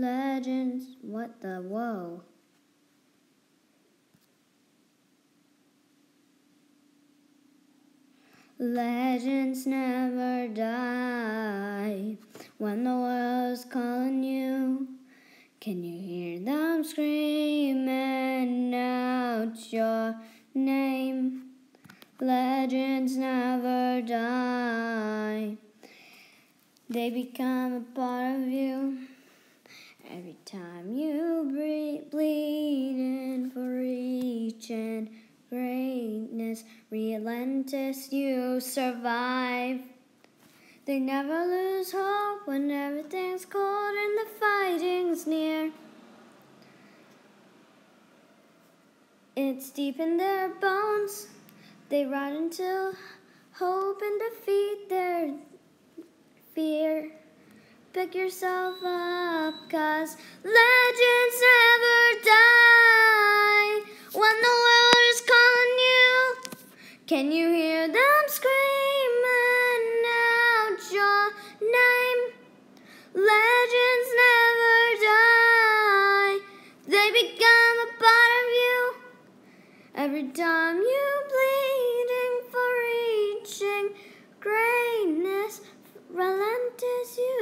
Legends, what the whoa? Legends never die when the world's calling you. Can you hear them screaming out your name? Legends never die, they become a part of you. Greatness, relentless, you survive. They never lose hope when everything's cold and the fighting's near. It's deep in their bones. They rot until hope and defeat their fear. Pick yourself up, cause legends Can you hear them screaming out your name? Legends never die, they become a part of you. Every time you bleeding for reaching greatness, Relentless you.